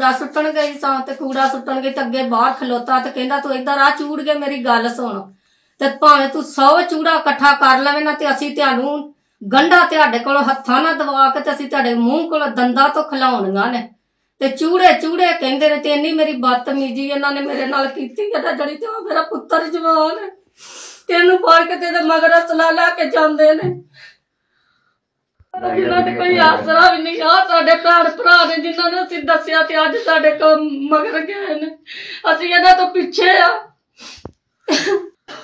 ਕੂੜਾ ਸੁੱਟਣ ਗਈ ਸਾਂ ਤੇ ਕੂੜਾ ਸੁੱਟਣ ਗਈ ਤੇ ਅੱਗੇ ਬਾਹਰ ਖਲੋਤਾ ਤੇ ਕਹਿੰਦਾ ਤੂੰ ਇੱਧਰ ਆ ਚੂੜ ਕੇ ਮੇਰੀ ਗੱਲ ਸੁਣ। ਤੇ ਭਾਵੇਂ ਤੂੰ 100 ਚੂੜਾ ਇਕੱਠਾ ਕਰ ਲਵੇਂ ਨਾ ਤੇ ਅਸੀਂ ਤੁਹਾਨੂੰ ਗੰਢਾ ਤੁਹਾਡੇ ਕੋਲੋਂ ਹੱਥਾਂ ਨਾਲ ਦਵਾ ਕੇ ਤੇ ਅਸੀਂ ਤੁਹਾਡੇ ਮੂੰਹ ਕੋਲੋਂ ਦੰਦਾਂ ਤੋਂ ਖਿਲਾਉਣੀਆਂ ਨੇ। ਤੇ ਚੂੜੇ ਚੂੜੇ ਕਹਿੰਦੇ ਨੇ ਤੇ ਇੰਨੀ ਮੇਰੀ ਬਦਤਮੀਜ਼ੀ ਇਹਨਾਂ ਨੇ ਮੇਰੇ ਨਾਲ ਕੀਤੀ ਕਿ ਜੜੀ ਤੇ ਉਹ ਮੇਰਾ ਪੁੱਤਰ ਜਵਾਨ ਹੈ। ਤੈਨੂੰ ਫੜ ਕੇ ਤੇ ਮਗਰ ਅਸਲਾ ਲਾ ਕੇ ਜਾਂਦੇ ਨੇ। ਜਿਨ੍ਹਾਂ ਦੇ ਕੋਈ ਆਸਰਾ ਵੀ ਨਹੀਂ। ਆ ਸਾਡੇ ਭੈਣ ਭਰਾ ਨੇ ਜਿਨ੍ਹਾਂ ਨੂੰ ਅਸੀਂ ਦੱਸਿਆ ਤੇ ਅੱਜ ਸਾਡੇ ਕੋਲ ਮਗਰ ਗਏ ਨੇ। ਅਸੀਂ ਇਹਨਾਂ ਤੋਂ ਪਿੱਛੇ ਆ।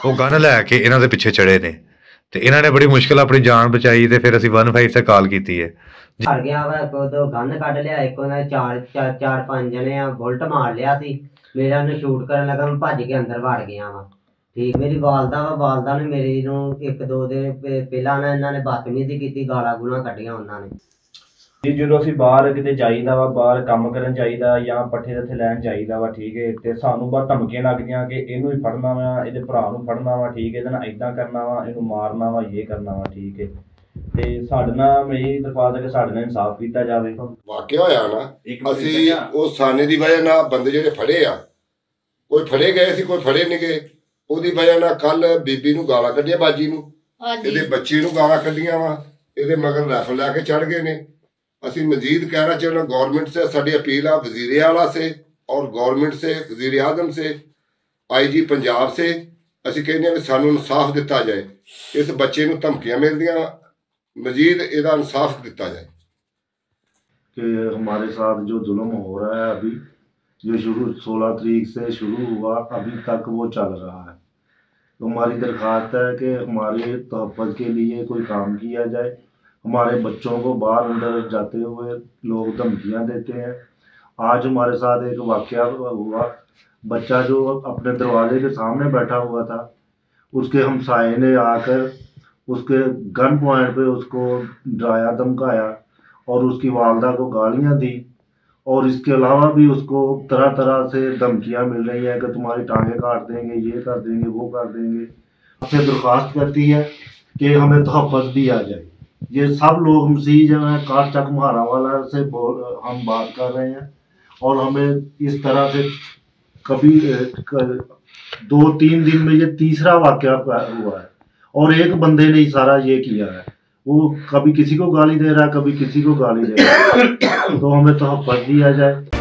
ਉਹ ਗਨ ਲੈ ਕੇ ਇਹਨਾਂ ਦੇ ਪਿੱਛੇ ਚੜੇ ਨੇ। ਤੇ ਇਹਨਾਂ ਨੇ ਬੜੀ ਮੁਸ਼ਕਲ ਆਪਣੀ ਜਾਨ ਬਚਾਈ ਤੇ ਫਿਰ ਅਸੀਂ 15 ਤੇ ਕਾਲ ਕੀਤੀ ਹੈ। ਭਰ ਗਿਆ ਵਾ ਕੋਦੋਂ ਗੰਨ ਕੱਢ ਲਿਆ ਇੱਕ ਉਹਨਾਂ ਨੇ ਚਾਰ ਚਾਰ ਚਾਰ ਪੰਜ ਜਣੇ ਆ ਬੁਲਟ ਮਾਰ ਲਿਆ ਸੀ। ਮੇਰਾ ਉਹਨੂੰ ਸ਼ੂਟ ਕਰਨ ਲੱਗਾ ਮੈਂ ਭੱਜ ਕੇ ਅੰਦਰ ਵੜ ਗਿਆ ਵਾ। ਠੀਕ ਮੇਰੀ ਵਾਲਦਾ ਵਾ ਵਾਲਦਾ ਨੇ ਮੇਰੀ ਨੂੰ ਇੱਕ ਦੋ ਦਿਨ ਪਹਿ- ਪਹਿਲਾਂ ਨਾ ਇਹਨਾਂ ਨੇ ਬਦਤਮੀਜ਼ੀ ਕੀਤੀ ਗਾਲਾਂ ਗੁਲਾਂ ਕੱਢੀਆਂ ਉਹਨਾਂ ਨੇ। ਜੀ ਜਦੋਂ ਅਸੀਂ ਬਾਹਰ ਕਿਤੇ ਜਾਈਦਾ ਵਾ ਬਾਹਰ ਕੰਮ ਕਰਨ ਜਾਈਦਾ ਜਾਂ ਪੱਠੇ ਰੱਥੇ ਲੈਣ ਜਾਈਦਾ ਵਾ ਠੀਕ ਹੈ ਤੇ ਸਾਨੂੰ ਬਸ ਧਮਕੀਆਂ ਲੱਗਦੀਆਂ ਕਿ ਇਹਨੂੰ ਹੀ ਫੜਨਾ ਵਾ ਇਹਦੇ ਭਰਾ ਨੂੰ ਫੜਨਾ ਵਾ ਠੀਕ ਹੈ ਇਹਦੇ ਨਾਲ ਇਦਾਂ ਕਰਨਾ ਵਾ ਇਹਨੂੰ ਮਾਰਨਾ ਵਾ ਇਹ ਕਰਨਾ ਵਾ ਠੀਕ ਹੈ ਤੇ ਸਾਡੇ ਨਾਲ ਮੇਰੀ ਦਰਖਾਸਤ ਹੈ ਕਿ ਸਾਡੇ ਨਾਲ ਇਨਸਾਫ ਕੀਤਾ ਜਾਵੇ। ਵਾਕਿਆ ਹੋਇਆ ਨਾ ਅਸੀਂ ਉਹ ਸਾਨੇ ਦੀ ਵਜ੍ਹਾ ਨਾਲ ਬੰਦੇ ਜਿਹੜੇ ਫੜੇ ਆ ਕੋਈ ਫੜੇ ਗਏ ਸੀ ਕੋਈ ਫੜੇ ਨਹੀਂ ਗਏ? ਉਹਦੀ ਵਜ੍ਹਾ ਨਾਲ ਕੱਲ ਬੀਬੀ ਨੂੰ ਗਾਲਾਂ ਕੱਢੀਆਂ ਬਾਜੀ ਨੂੰ। ਇਹਦੇ ਬੱਚੇ ਨੂੰ ਗਾਲਾਂ ਕੱਢੀਆਂ ਵਾ। ਇਹਦੇ ਮਗਰ ਰਫਲ ਲੈ ਕੇ ਚੜ ਗਏ ਨੇ। ਅਸੀਂ ਮਜ਼ੀਦ ਕਹਿਣਾ ਚਾਹੁੰਦੇ ਗਵਰਨਮੈਂਟ ਸੇ ਸਾਡੀ ਅਪੀਲ ਆ ਵਜ਼ੀਰ ਆਲਾ ਸੇ ਔਰ ਗਵਰਨਮੈਂਟ ਸੇ ਵਜ਼ੀਰ ਆਜ਼ਮ ਸੇ ਆਈਜੀ ਪੰਜਾਬ ਸੇ ਅਸੀਂ ਕਹਿੰਦੇ ਹਾਂ ਸਾਨੂੰ ਇਨਸਾਫ ਦਿੱਤਾ ਜਾਏ। ਇਸ ਬੱਚੇ ਨੂੰ ਧਮਕੀਆਂ ਮਿਲਦੀਆਂ ਮਜ਼ੀਦ ਇਹਦਾ ਇਨਸਾਫ ਦਿੱਤਾ ਜਾਏ। ਕਿ ਹਮਾਰੇ ਸਾਥ ਜੋ ਜ਼ੁਲਮ ਹੋ ਰਹਾ ਹੈ ਅਭੀ जो शुरू 16 तारीख से शुरू हुआ, अभी तक वो चल रहा है। तो हमारी दरख्वास्त है कि हमारे तहफ़ के लिए कोई काम किया जाए। हमारे बच्चों को बाहर अंदर जाते हुए लोग धमकियाँ देते हैं। आज हमारे साथ एक वाक़ हुआ। बच्चा जो अपने दरवाजे के सामने बैठा हुआ था, उसके हमसाए ने आकर उसके गन पॉइंट पे उसको डराया, धमकाया और उसकी वालदा को गालियाँ दी। और इसके अलावा भी उसको तरह तरह से धमकियाँ मिल रही हैं कि तुम्हारी टांगे काट देंगे, ये कर देंगे, वो कर देंगे। आपसे दरख्वास्त करती है कि हमें तहफ़ आ जाए। ये सब लोग मसीह जो है काट चक महारा वाला से हम बात कर रहे हैं और हमें इस तरह से कभी दो, तीन दिन में ये तीसरा वाक्य हुआ है और एक बंदे ने ही सारा ये किया है। वो कभी किसी को गाली दे रहा है कभी किसी को गाली दे रहा है तो हमें तो दिया जाए